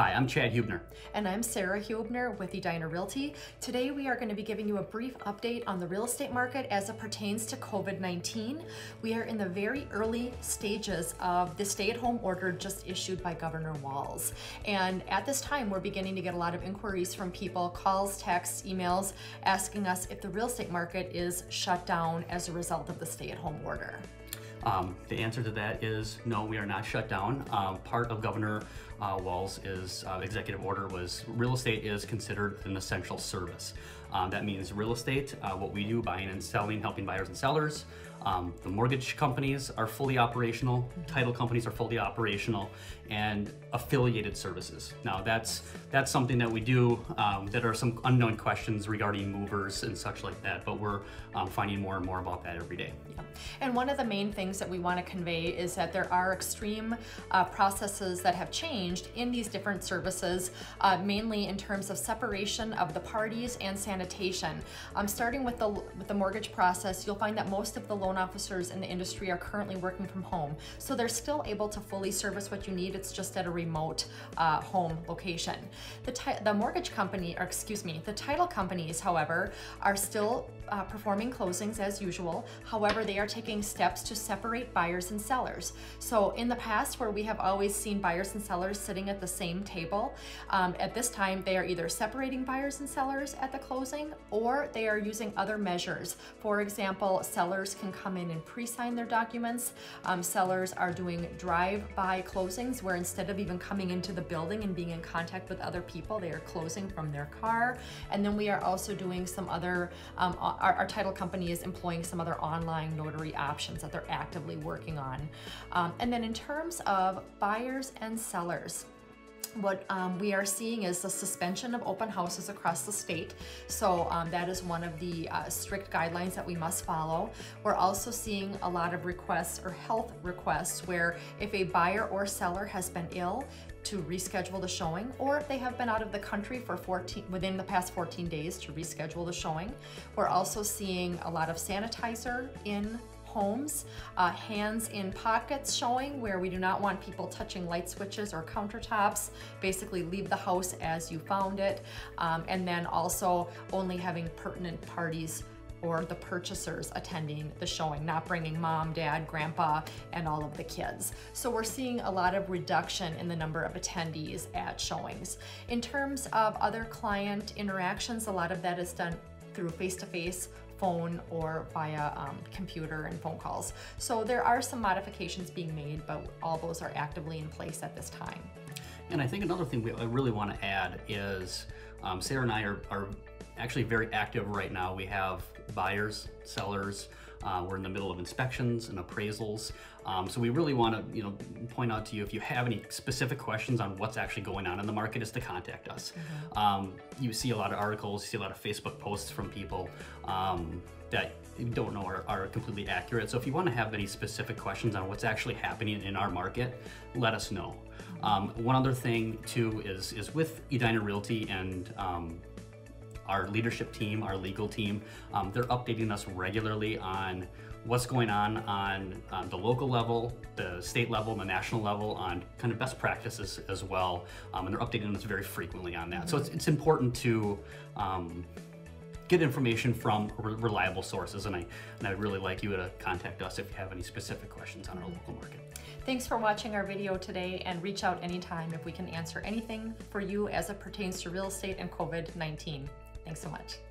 Hi, I'm Chad Huebener. And I'm Sara Huebener with Edina Realty. Today we are going to be giving you a brief update on the real estate market as it pertains to COVID-19. We are in the very early stages of the stay-at-home order just issued by Governor Walz. And at this time, we're beginning to get a lot of inquiries from people, calls, texts, emails, asking us if the real estate market is shut down as a result of the stay-at-home order. Um, the answer to that is no, we are not shut down. Um, part of Governor uh, Walz is uh, executive order was real estate is considered an essential service. Um, that means real estate, uh, what we do, buying and selling, helping buyers and sellers. Um, the mortgage companies are fully operational, title companies are fully operational, and affiliated services. Now that's that's something that we do. Um, that are some unknown questions regarding movers and such like that, but we're um, finding more and more about that every day. Yeah. And one of the main things that we want to convey is that there are extreme uh, processes that have changed in these different services, uh, mainly in terms of separation of the parties and sanitation. Um, starting with the with the mortgage process, you'll find that most of the loan officers in the industry are currently working from home, so they're still able to fully service what you need it's just at a remote uh, home location. The, the mortgage company, or excuse me, the title companies, however, are still uh, performing closings as usual. However, they are taking steps to separate buyers and sellers. So in the past, where we have always seen buyers and sellers sitting at the same table, um, at this time, they are either separating buyers and sellers at the closing or they are using other measures. For example, sellers can come in and pre-sign their documents. Um, sellers are doing drive-by closings where instead of even coming into the building and being in contact with other people, they are closing from their car. And then we are also doing some other, um, our, our, title company is employing some other online notary options that they're actively working on. Um, and then in terms of buyers and sellers, what um, we are seeing is the suspension of open houses across the state. So um, that is one of the uh, strict guidelines that we must follow. We're also seeing a lot of requests or health requests where if a buyer or seller has been ill, to reschedule the showing, or if they have been out of the country for 14 within the past 14 days to reschedule the showing. We're also seeing a lot of sanitizer in homes, uh, hands in pockets showing where we do not want people touching light switches or countertops. Basically leave the house as you found it. Um, and then also only having pertinent parties or the purchasers attending the showing, not bringing mom, dad, grandpa, and all of the kids. So we're seeing a lot of reduction in the number of attendees at showings. In terms of other client interactions, a lot of that is done through face-to-face -face phone or via um, computer and phone calls. So there are some modifications being made, but all those are actively in place at this time. And I think another thing we, I really want to add is um, Sara and I are, are actually very active right now. We have buyers, sellers, uh, we're in the middle of inspections and appraisals. Um, so we really want to, you know, point out to you if you have any specific questions on what's actually going on in the market, is to contact us. Mm-hmm. Um, you see a lot of articles, you see a lot of Facebook posts from people um, that you don't know are, are, completely accurate. So if you want to have any specific questions on what's actually happening in our market, let us know. Mm-hmm. Um, one other thing too is is with Edina Realty and um, our leadership team, our legal team, um, they're updating us regularly on what's going on on, the local level, the state level, the national level, on kind of best practices as well. Um, and they're updating us very frequently on that. So it's, it's important to um, get information from reliable sources. And I, and I'd really like you to contact us if you have any specific questions on our local market. Thanks for watching our video today and reach out anytime if we can answer anything for you as it pertains to real estate and COVID-19. Thanks so much.